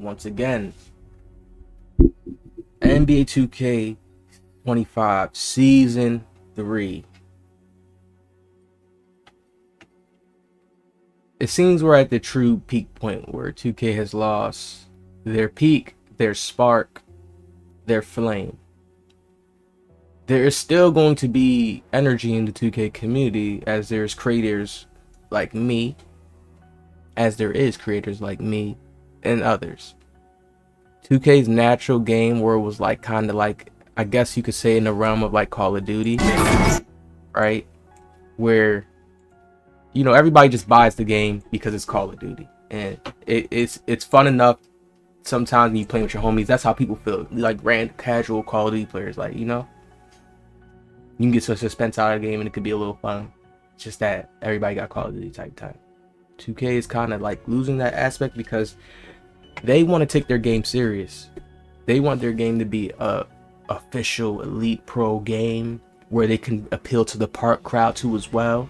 once again. NBA 2K 25 Season 3. It seems we're at the true peak point where 2K has lost their peak, their spark, their flame. There is still going to be energy in the 2K community as there's creators like me, as there is creators like me and others. 2K's natural game world was like kind of like I guess you could say in the realm of like Call of Duty, right? Where you know everybody just buys the game because it's Call of Duty, and it, it's it's fun enough. Sometimes when you play with your homies, that's how people feel. Like random casual Call of Duty players, like you know, you can get some suspense out of the game, and it could be a little fun. It's just that everybody got Call of Duty type time. 2K is kind of like losing that aspect because they want to take their game serious. They want their game to be a official elite pro game where they can appeal to the park crowd too as well.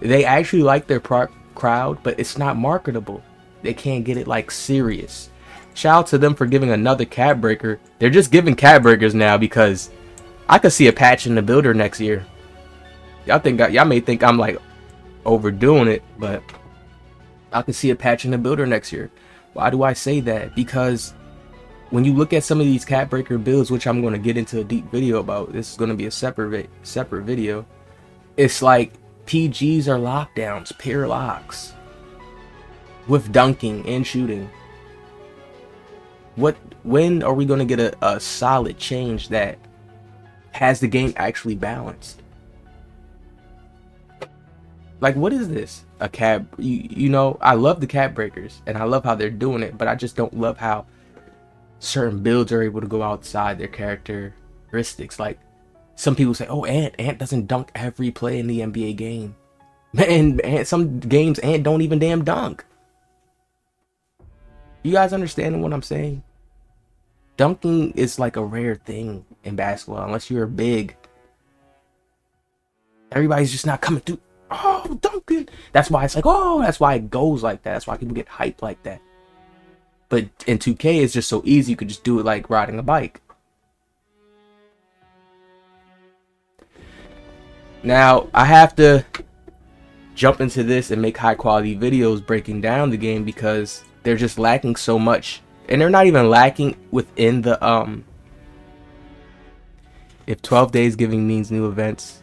They actually like their park crowd, but it's not marketable. They can't get it like serious. Shout out to them for giving another cap breaker. They're just giving cap breakers now because I could see a patch in the builder next year. Y'all think y'all may think I'm like overdoing it, but I could see a patch in the builder next year. Why do I say that? Because when you look at some of these cap breaker builds, which I'm going to get into a deep video about, this is going to be a separate separate video. It's like PGs are lockdowns, pair locks, with dunking and shooting. What? When are we going to get a, a solid change that has the game actually balanced? Like, what is this? A cat? You, you know, I love the cap breakers and I love how they're doing it, but I just don't love how certain builds are able to go outside their characteristics. Like, some people say, oh, Ant, Ant doesn't dunk every play in the NBA game. Man, and some games Ant don't even damn dunk. You guys understanding what I'm saying? Dunking is like a rare thing in basketball, unless you're big. Everybody's just not coming through oh, Duncan. That's why it's like, oh, that's why it goes like that. That's why people get hyped like that. But in 2K, it's just so easy. You could just do it like riding a bike. Now, I have to jump into this and make high quality videos breaking down the game because they're just lacking so much. And they're not even lacking within the, um, if 12 days giving means new events,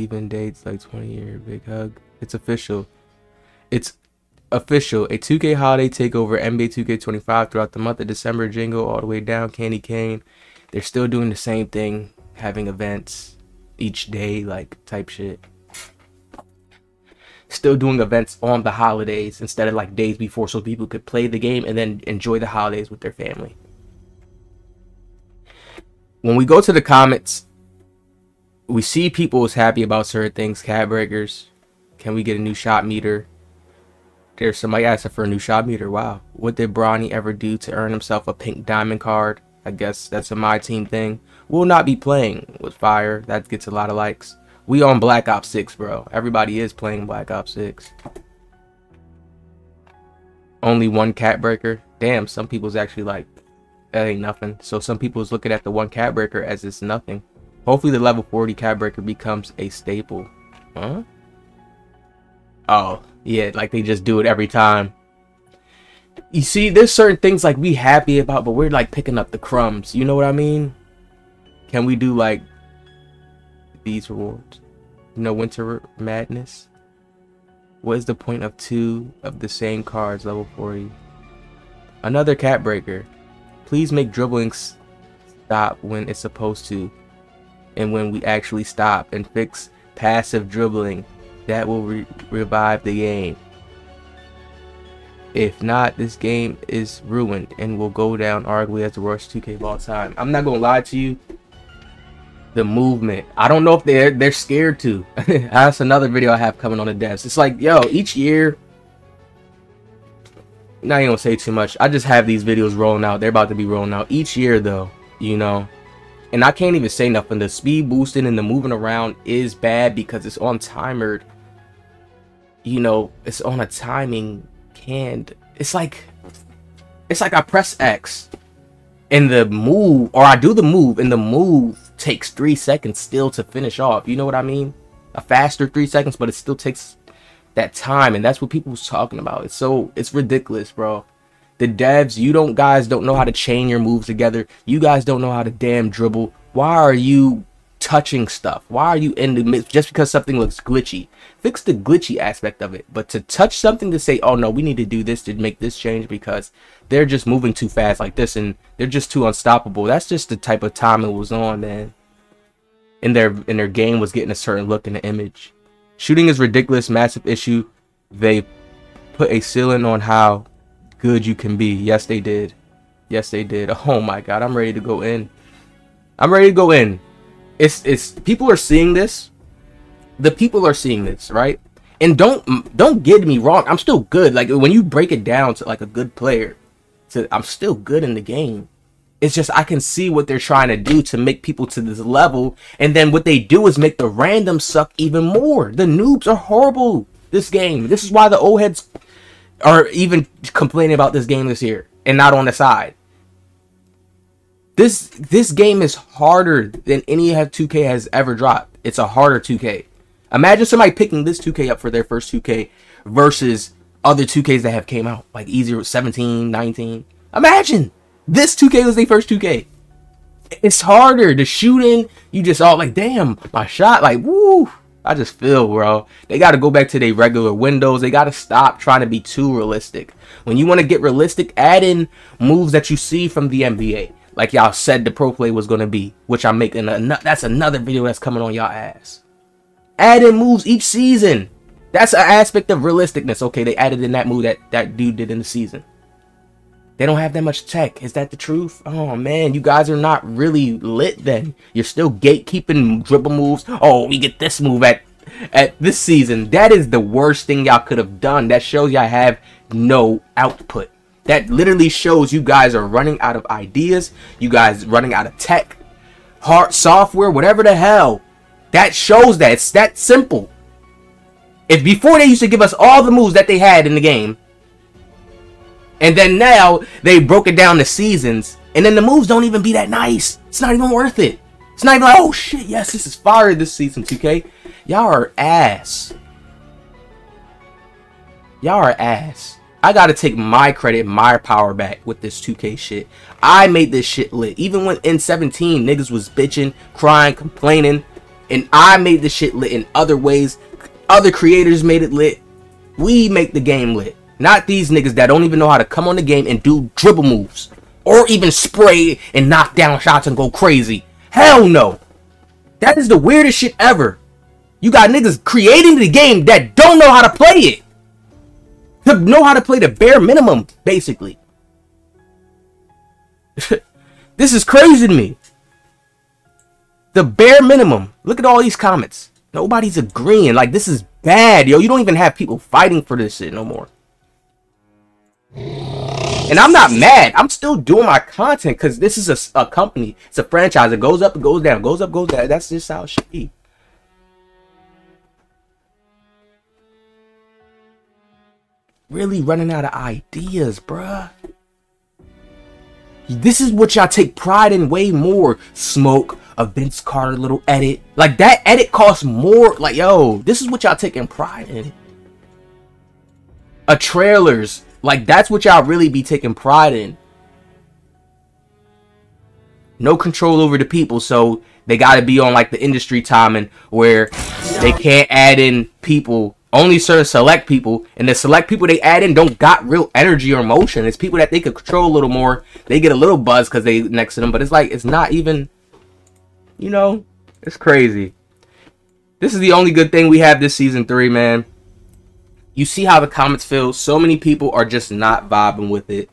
even dates like 20 year big hug. It's official. It's official. A 2K holiday takeover NBA 2K25 throughout the month of December. Jingle all the way down. Candy cane. They're still doing the same thing, having events each day, like type shit. Still doing events on the holidays instead of like days before, so people could play the game and then enjoy the holidays with their family. When we go to the comments, we see people is happy about certain things. Cap breakers. Can we get a new shot meter? There's somebody asking for a new shot meter. Wow. What did Bronny ever do to earn himself a pink diamond card? I guess that's a my team thing. We'll not be playing with fire. That gets a lot of likes. We on Black Ops 6, bro. Everybody is playing Black Ops 6. Only one cap breaker. Damn, some people's actually like, that ain't nothing. So some people's looking at the one cap breaker as it's nothing. Hopefully the level 40 cap breaker becomes a staple. Huh? Oh, yeah, like they just do it every time. You see, there's certain things like we happy about, but we're like picking up the crumbs. You know what I mean? Can we do like these rewards? You know, Winter Madness? What is the point of two of the same cards, level 40? Another cap breaker. Please make dribbling stop when it's supposed to and when we actually stop and fix passive dribbling, that will re revive the game. If not, this game is ruined and will go down arguably as the worst 2K of all time. I'm not gonna lie to you. The movement. I don't know if they're they're scared to. That's another video I have coming on the desk. It's like, yo, each year. Not even gonna say too much. I just have these videos rolling out. They're about to be rolling out each year, though. You know, and I can't even say nothing. The speed boosting and the moving around is bad because it's on timer. You know, it's on a timing canned. It's like It's like I press X and the move, or I do the move, and the move takes three seconds still to finish off. You know what I mean? A faster three seconds, but it still takes that time, and that's what people was talking about. It's so it's ridiculous, bro. The devs, you don't guys don't know how to chain your moves together. You guys don't know how to damn dribble. Why are you touching stuff? Why are you in the midst just because something looks glitchy? Fix the glitchy aspect of it. But to touch something to say, oh no, we need to do this to make this change because they're just moving too fast like this and they're just too unstoppable. That's just the type of time it was on, man. And their and their game was getting a certain look in the image. Shooting is ridiculous, massive issue. They put a ceiling on how good you can be. Yes, they did. Yes, they did. Oh my god, I'm ready to go in. I'm ready to go in it's it's people are seeing this. The people are seeing this, right? And don't don't get me wrong. I'm still good. Like when you break it down to like a good player, to I'm still good in the game. It's just I can see what they're trying to do to make people to this level, and then what they do is make the random suck even more. The noobs are horrible this game. This is why the old heads are even complaining about this game this year and not on the side. This this game is harder than any 2K has ever dropped. It's a harder 2K. Imagine somebody picking this 2K up for their first 2K versus other 2Ks that have came out, like easier 17, 19. Imagine this 2K was their first 2K. It's harder. The shooting, you just all like, damn, my shot, like, woo. I just feel, bro. They got to go back to their regular windows. They got to stop trying to be too realistic. When you want to get realistic, add in moves that you see from the NBA like y'all said the pro play was gonna be, which I'm making. A, that's another video that's coming on y'all ass. Adding moves each season. That's an aspect of realisticness. Okay, they added in that move that that dude did in the season. They don't have that much tech. Is that the truth? Oh man, you guys are not really lit then. You're still gatekeeping dribble moves. Oh, we get this move at at this season. That is the worst thing y'all could have done. That shows y'all have no output. That literally shows you guys are running out of ideas. You guys running out of tech, hard software, whatever the hell. That shows that it's that simple. If before they used to give us all the moves that they had in the game, and then now they broke it down to seasons, and then the moves don't even be that nice. It's not even worth it. It's not even like, oh shit, yes, this is fire this season, 2K. Y'all are ass. Y'all are ass. I gotta take my credit, my power back with this 2K shit. I made this shit lit. Even when in 17 niggas was bitching, crying, complaining, and I made this shit lit in other ways. Other creators made it lit. We make the game lit. Not these niggas that don't even know how to come on the game and do dribble moves. Or even spray and knock down shots and go crazy. Hell no. That is the weirdest shit ever. You got niggas creating the game that don't know how to play it to know how to play the bare minimum, basically. this is crazy to me. The bare minimum. Look at all these comments. Nobody's agreeing. Like, this is bad, yo. You don't even have people fighting for this shit no more. And I'm not mad. I'm still doing my content because this is a, a company. It's a franchise. It goes up, it goes down, goes up, goes down. That's just how it should be. really running out of ideas, bruh. This is what y'all take pride in way more. Smoke, a Vince Carter little edit. Like that edit costs more. Like, yo, this is what y'all taking pride in. A trailers. Like that's what y'all really be taking pride in. No control over the people, so they gotta be on like the industry timing where they can't add in people only certain select people, and the select people they add in don't got real energy or emotion. It's people that they could control a little more. They get a little buzz because they next to them, but it's like it's not even, you know, it's crazy. This is the only good thing we have this season three, man. You see how the comments feel. So many people are just not vibing with it.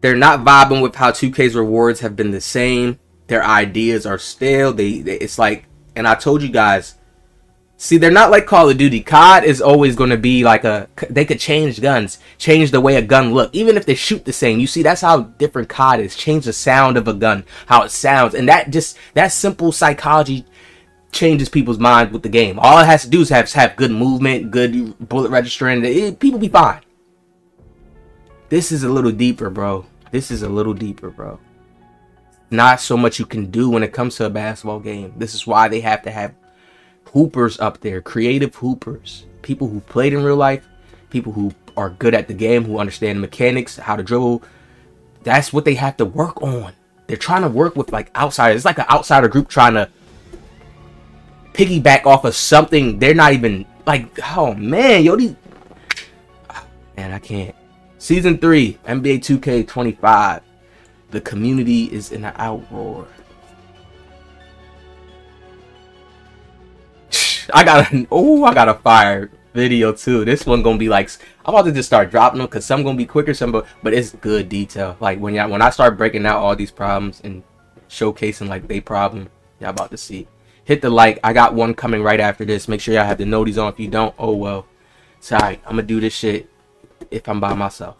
They're not vibing with how 2K's rewards have been the same. Their ideas are stale. They, they it's like, and I told you guys See, they're not like Call of Duty. COD is always going to be like a. They could change guns, change the way a gun look, even if they shoot the same. You see, that's how different COD is. Change the sound of a gun, how it sounds, and that just that simple psychology changes people's minds with the game. All it has to do is have have good movement, good bullet registering. It, people be fine. this is a little deeper, bro. This is a little deeper, bro. Not so much you can do when it comes to a basketball game. This is why they have to have hoopers up there, creative hoopers, people who played in real life, people who are good at the game, who understand the mechanics, how to dribble. That's what they have to work on. They're trying to work with like outsiders. It's like an outsider group trying to piggyback off of something they're not even like. Oh man, yo, these man, I can't. Season three, NBA 2K25. The community is in an outroar. I got a oh, I got a fire video too. This one gonna be like I'm about to just start dropping them because some gonna be quicker, some but but it's good detail. Like when y'all when I start breaking out all these problems and showcasing like they problem, y'all about to see. Hit the like. I got one coming right after this. Make sure y'all have the noties on. If you don't, oh well. Sorry, I'm gonna do this shit if I'm by myself.